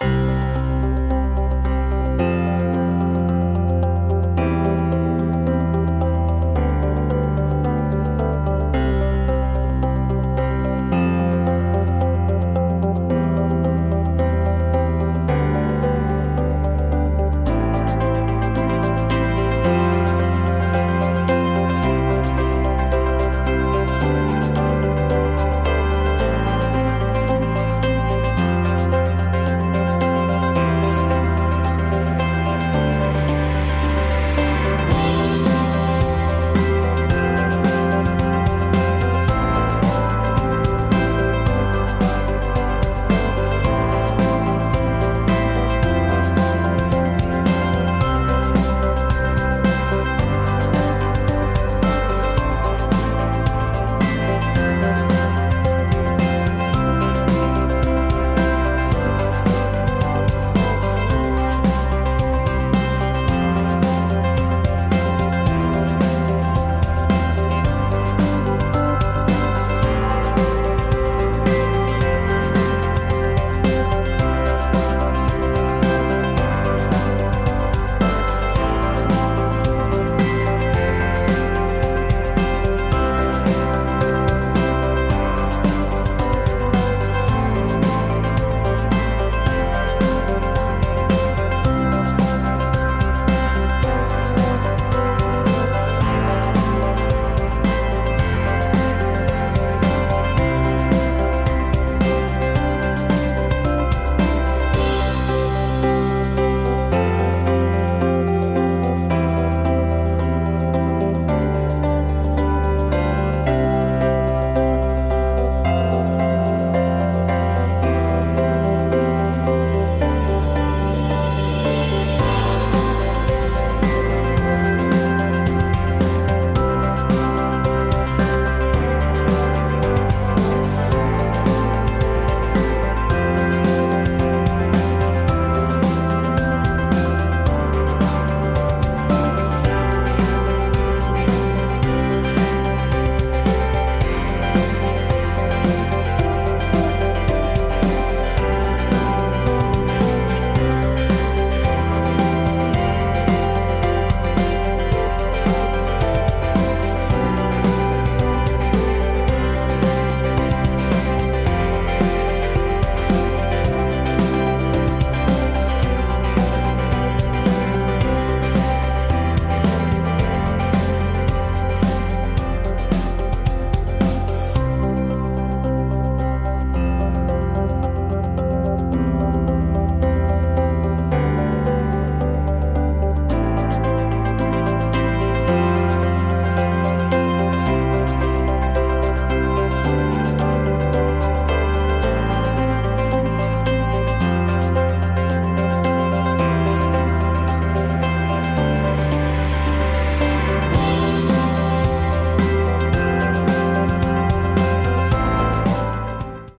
you